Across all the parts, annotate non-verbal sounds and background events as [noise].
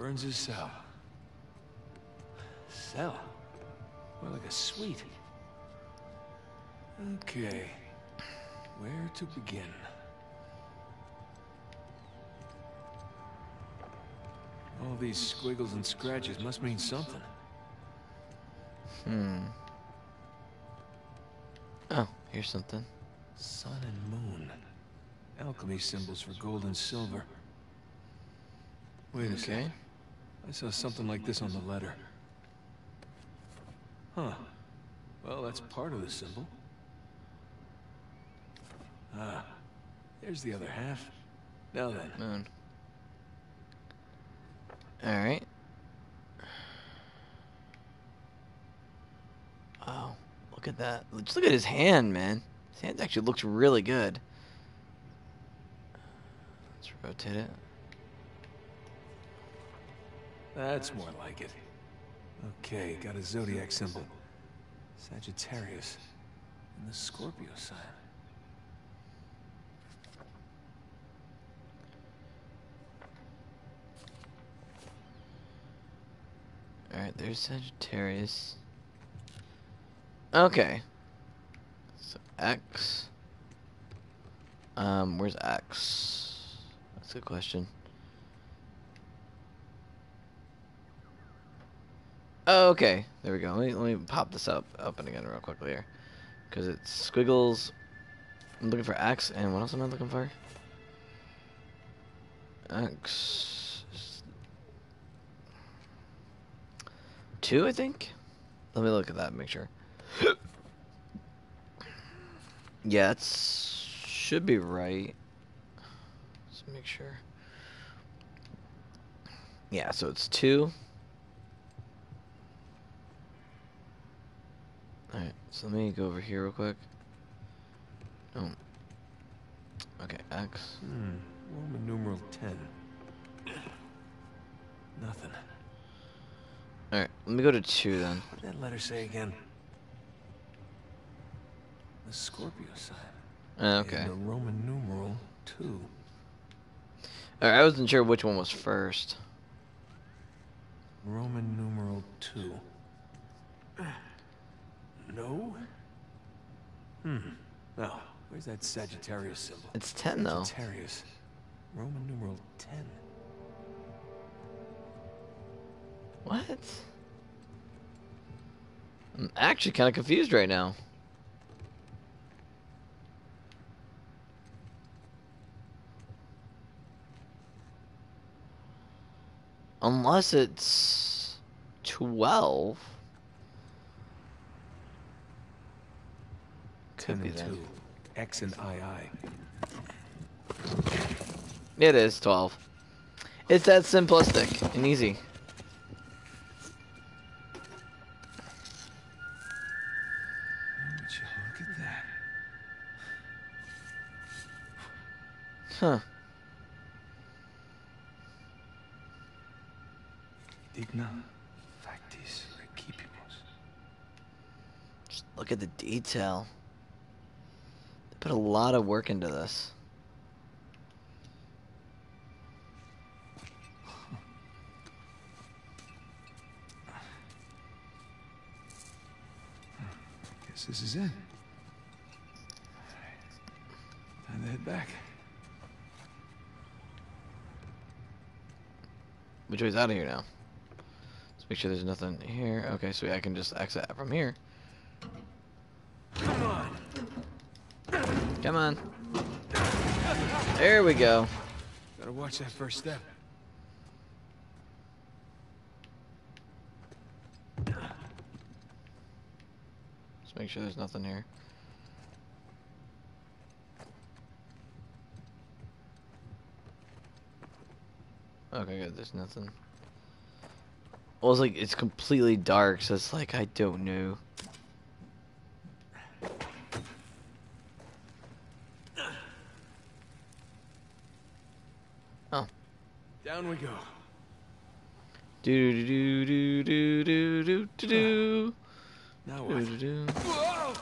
Burns' his cell. Cell? More like a suite. Okay. Where to begin? All these squiggles and scratches must mean something. Hmm. Oh, here's something. Sun and moon. Alchemy symbols for gold and silver. Wait a Okay. second. I saw something like this on the letter. Huh. Well, that's part of the symbol. Ah. There's the other half. Now then. Moon. Alright. Oh, look at that. Just look at his hand, man. His hand actually looks really good. Let's rotate it. That's more like it. Okay, got a zodiac symbol. Sagittarius. And the Scorpio sign. Alright, there's Sagittarius. Okay. So X. Um, where's X? That's a good question. Oh, okay. There we go. Let me, let me pop this up open again real quickly here. Because it's squiggles. I'm looking for X, and what else am I looking for? X. Two, I think? Let me look at that and make sure. [coughs] yeah, it should be right. Let's make sure. Yeah, so it's two. Alright, so let me go over here real quick. Oh. Okay, X. Hmm. Roman numeral 10. Nothing. Alright, let me go to two then. What did that letter say again? The Scorpio sign. Uh, okay. And the Roman numeral 2. Alright, I wasn't sure which one was first. Roman numeral 2. No? Hmm. Now, where's that Sagittarius symbol? It's 10 though. Sagittarius. Roman numeral 10. What? I'm actually kind of confused right now. Unless it's 12. 10 be 2. X and II. It is 12. It's that simplistic and easy. Would you look at that? Huh. Digna factis recipimus. Just look at the detail. Put a lot of work into this. Guess this is it. Alright. Time to head back. Which way's out of here now? Let's make sure there's nothing here. Okay, so I can just exit from here. Come on. There we go. Gotta watch that first step. Let's make sure there's nothing here. Okay, good. There's nothing. Well, it's like it's completely dark, so it's like I don't know. Oh. Down we go. Do do do do do do do do Now what? do do. Whoa!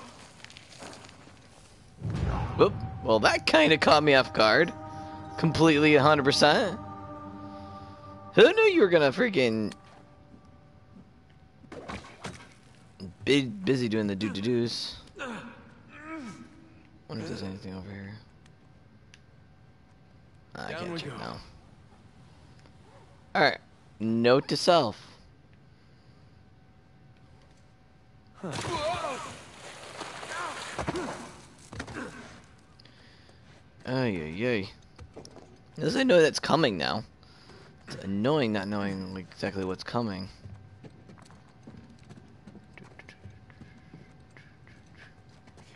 Whoop. Well, that kind of caught me off guard. Completely 100%. Who knew you were gonna freaking be busy doing the do do do's? Wonder if there's anything over here. Ah, I Down can't check now. Alright. Note to self. Ay, ay, ay. At least I know that's coming now. It's annoying not knowing like, exactly what's coming.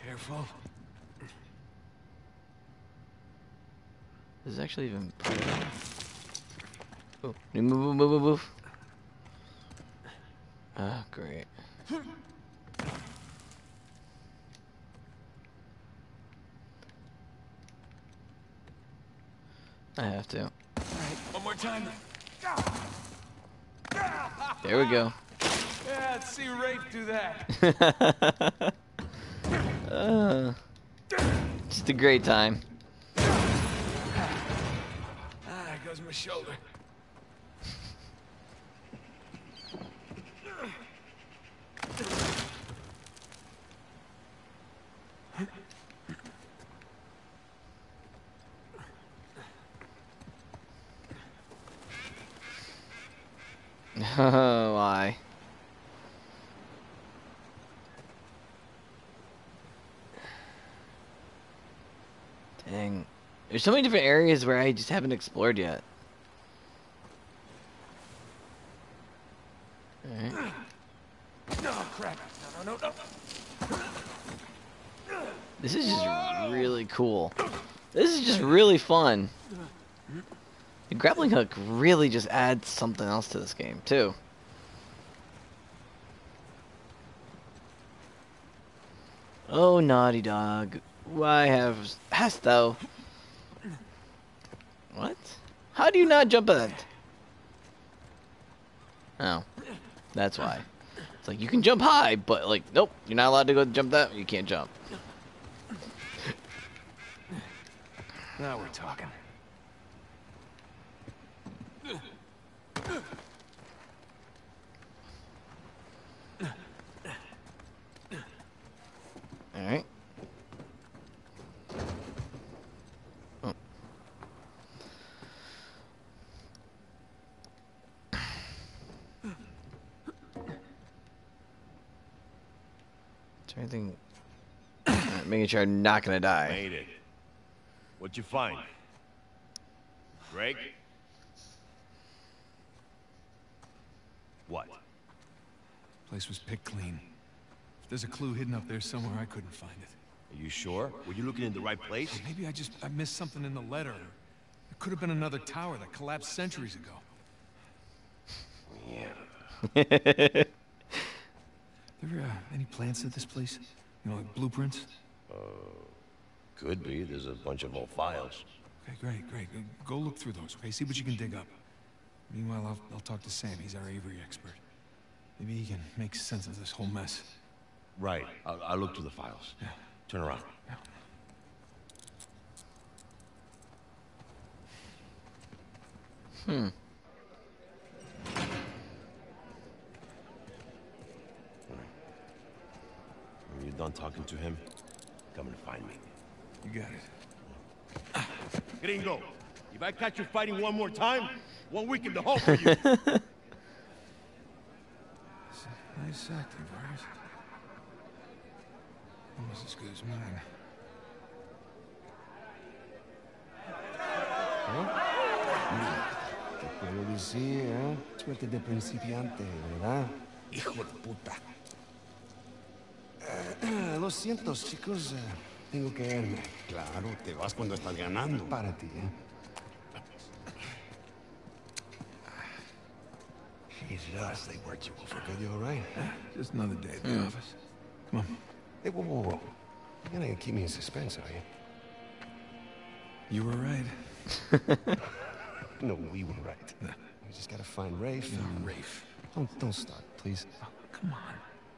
Careful. This is actually even. Oh, move, move, move, move. Ah, great. I have to. One more time. There we go. Yeah, let's see Rafe do that. uh, [laughs] just a great time. Ah, goes my shoulder. Why? Dang. There's so many different areas where I just haven't explored yet. This is just really cool. This is just really fun. The grappling hook really just adds something else to this game, too. Oh, Naughty Dog. Why have... Hast thou... What? How do you not jump at that? Oh. That's why. It's like, you can jump high, but, like, nope. You're not allowed to go jump that. You can't jump. Now we're talking. Alright. Oh. Is there anything... Alright, making sure I'm not gonna die. Made it. What'd you find? Greg? What? Place was picked clean. If there's a clue hidden up there somewhere, I couldn't find it. Are you sure? Were you looking in the right place? Maybe I just I missed something in the letter. It could have been another tower that collapsed centuries ago. Yeah. [laughs] There uh, any plans to this place? You know, like blueprints? Could be. There's a bunch of old files. Okay, great, great. Uh, Go look through those, okay? See what you can dig up. Meanwhile, I'll, I'll talk to Sam. He's our Avery expert. Maybe he can make sense of this whole mess. Right. I'll, I'll look through the files. Yeah. Turn around. Yeah. Hmm. You're done talking to him, come and find me. You got it. Gringo, if I catch you fighting one more time, one week in the hole for you. [laughs] Nice acting, right? Almost as good as mine. Te lo decía, ¿eh? Suerte de principiante, ¿verdad? Hijo de puta. Ah, Lo siento, chicos. eh, Tengo que irme. Claro, te vas cuando estás ganando. Para ti, ¿eh? Jesus, they worked you over good. You all right? Just another day at the office. Come on. Hey, whoa, whoa, whoa. You're not gonna keep me in suspense, are you? You were right. [laughs] No, we were right. We just gotta find Rafe. No, and- Rafe. Don't, don't start, please. Oh, come on.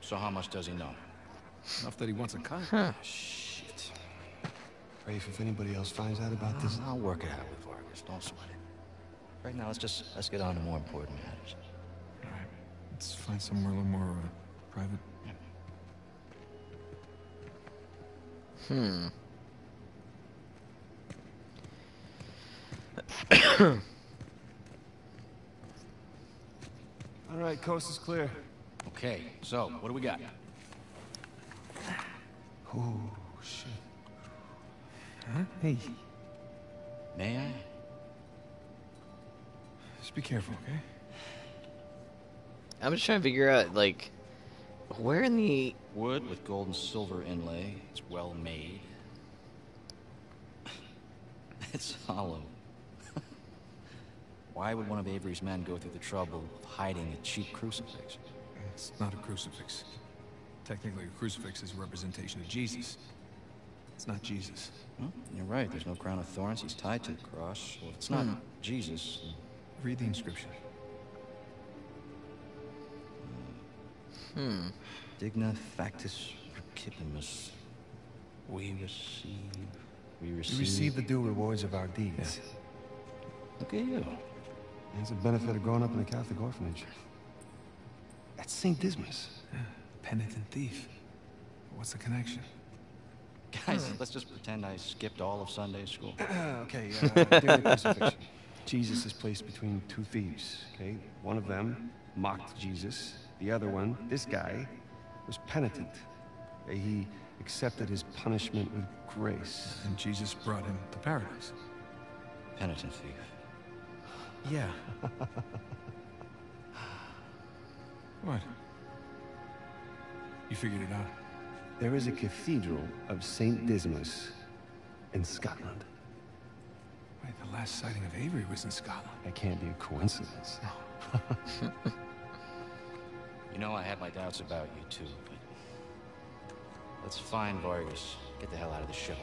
So how much does he know? Enough that he wants a cut. Shit. Rafe, if anybody else finds out about this, I'll work it out with Vargas. Don't sweat it. Right now, let's just let's get on to more important matters. All right. Let's find somewhere a little more uh, private. Hmm. [coughs] all right, coast is clear. Okay, so what do we got? Oh shit. Huh? Hey, May I? just be careful, okay? I'm just trying to figure out, like, where in the Wood with gold and silver inlay. It's well made. [laughs] it's hollow. [laughs] Why would one of Avery's men go through the trouble of hiding a cheap crucifix? It's not a crucifix. Technically, a crucifix is a representation of Jesus. It's not Jesus. Well, you're right. There's no crown of thorns. He's tied to the cross. Well, if it's not Jesus, Read the inscription. hmm. Digna factis recipimus. We receive. We receive. We receive. receive the due rewards of our deeds. Look at you. It's a benefit of growing up in a Catholic orphanage. That's St. Dismas. Yeah. Penitent thief. What's the connection? Guys, let's just pretend I skipped all of Sunday school. [clears throat] okay, uh, during the crucifixion, Jesus is placed between two thieves, okay? One of them mocked Jesus. The other one, this guy, was penitent. He accepted his punishment with grace. And Jesus brought him to paradise. Penitent thief. Yeah. [laughs] what? You figured it out? There is a cathedral of St. Dismas in Scotland. Wait, the last sighting of Avery was in Scotland. That can't be a coincidence. [laughs] You know, I had my doubts about you too, but let's find Vargas. Get the hell out of the shithole.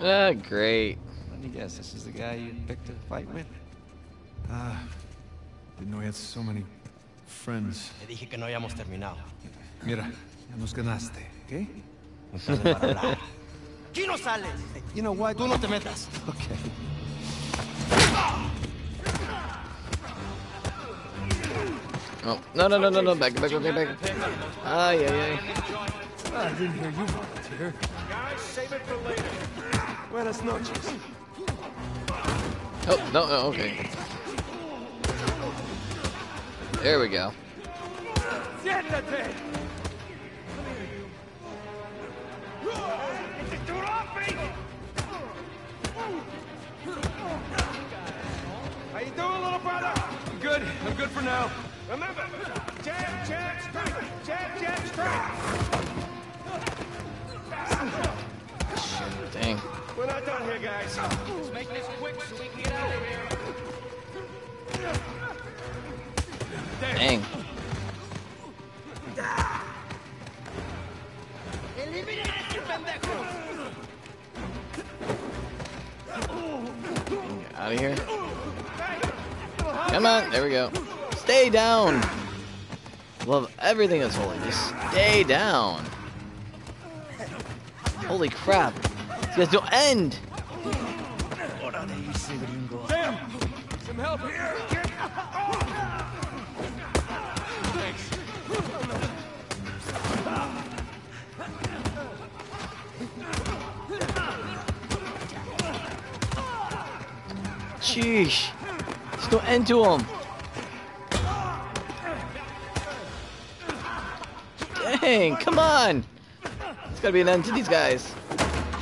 Ah, great. Let me guess, this is the guy you picked a fight with? Ah, didn't know he had so many friends. Te dije que no habíamos terminado. Mira, ya nos ganaste, ¿ok? No tardes para hablar. ¡Aquí no sales! You know what? Tú no te metas. Okay. Oh, no, no, no, no, no, back, back, back, back. Ah, yeah, yeah. I didn't hear you volunteer. Buenas noches. Oh, no, no, okay. There we go. How you doing, little brother? I'm good. I'm good for now. Remember, jab, jab, strike. Jab, jab, strike. Shit, Dang. We're not done here, guys. Let's make this quick so we can get out of here. Dang. Out of here. Come on, there we go. Stay down. Love everything that's holy. Just stay down. Holy crap. These guys don't end. Sheesh. There's no end to them. Dang, come on. There's gotta be an end to these guys.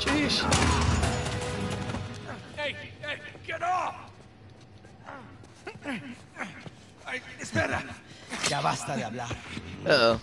Sheesh. Hey, hey, get off! Ay, espera. Ya basta de hablar. Uh-oh.